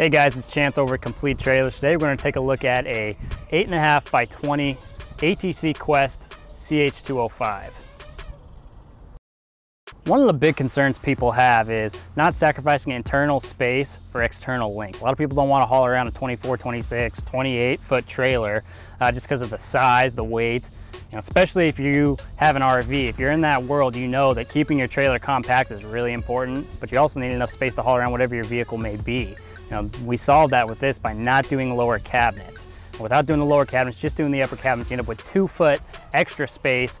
Hey guys, it's Chance over at Complete Trailers. Today we're going to take a look at a 8.5 by 20 ATC Quest CH205. One of the big concerns people have is not sacrificing internal space for external length. A lot of people don't want to haul around a 24, 26, 28 foot trailer uh, just because of the size, the weight, you know, especially if you have an RV. If you're in that world, you know that keeping your trailer compact is really important, but you also need enough space to haul around whatever your vehicle may be. We solved that with this by not doing lower cabinets. Without doing the lower cabinets, just doing the upper cabinets, you end up with two foot extra space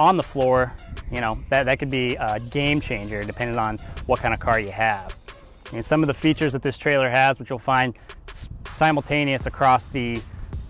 on the floor. You know, that, that could be a game changer depending on what kind of car you have. And some of the features that this trailer has, which you'll find simultaneous across the,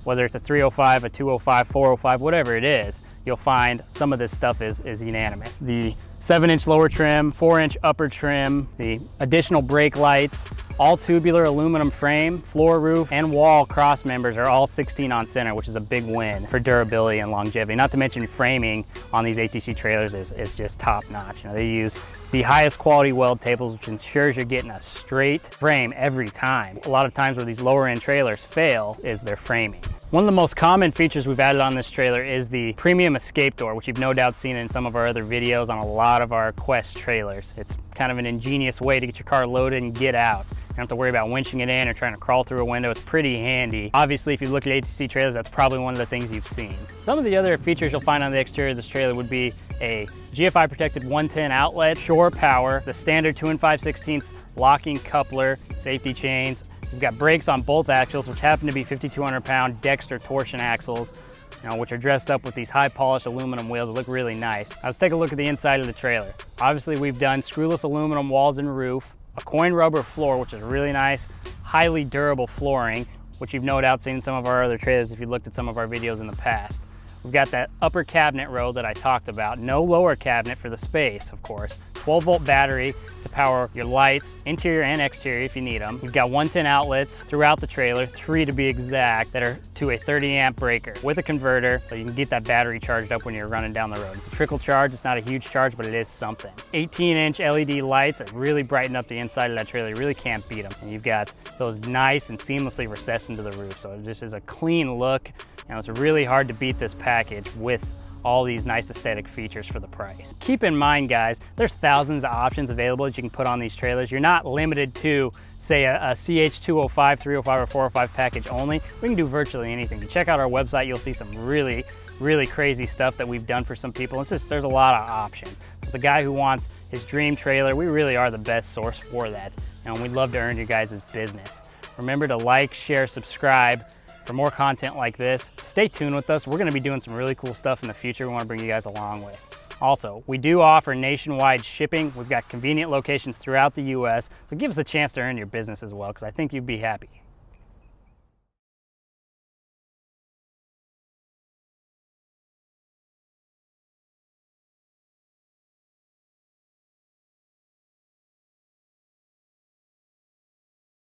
whether it's a 305, a 205, 405, whatever it is, you'll find some of this stuff is, is unanimous. The seven inch lower trim, four inch upper trim, the additional brake lights, all tubular aluminum frame, floor roof, and wall cross members are all 16 on center, which is a big win for durability and longevity. Not to mention framing on these ATC trailers is, is just top notch. You know, they use the highest quality weld tables, which ensures you're getting a straight frame every time. A lot of times where these lower end trailers fail is their framing. One of the most common features we've added on this trailer is the premium escape door, which you've no doubt seen in some of our other videos on a lot of our Quest trailers. It's kind of an ingenious way to get your car loaded and get out. You don't have to worry about winching it in or trying to crawl through a window. It's pretty handy. Obviously, if you look at ATC trailers, that's probably one of the things you've seen. Some of the other features you'll find on the exterior of this trailer would be a GFI protected 110 outlet, shore power, the standard 2 and 5 16 locking coupler, safety chains, We've got brakes on both axles, which happen to be 5,200 pound Dexter torsion axles, you know, which are dressed up with these high polished aluminum wheels that look really nice. Now let's take a look at the inside of the trailer. Obviously we've done screwless aluminum walls and roof, a coin rubber floor, which is really nice, highly durable flooring, which you've no doubt seen some of our other trailers if you looked at some of our videos in the past. We've got that upper cabinet row that I talked about. No lower cabinet for the space, of course. 12 volt battery to power your lights, interior and exterior if you need them. You've got 110 outlets throughout the trailer, three to be exact, that are to a 30 amp breaker with a converter so you can get that battery charged up when you're running down the road. It's a trickle charge, it's not a huge charge, but it is something. 18 inch LED lights that really brighten up the inside of that trailer. You really can't beat them. And you've got those nice and seamlessly recessed into the roof. So it just is a clean look. Know, it's really hard to beat this package with all these nice aesthetic features for the price. Keep in mind guys, there's thousands of options available that you can put on these trailers. You're not limited to say a, a CH205, 305, or 405 package only. We can do virtually anything. Check out our website, you'll see some really, really crazy stuff that we've done for some people. It's just, there's a lot of options. the guy who wants his dream trailer, we really are the best source for that. And we'd love to earn you guys' business. Remember to like, share, subscribe, for more content like this. Stay tuned with us. We're gonna be doing some really cool stuff in the future we wanna bring you guys along with. Also, we do offer nationwide shipping. We've got convenient locations throughout the US, so give us a chance to earn your business as well, because I think you'd be happy.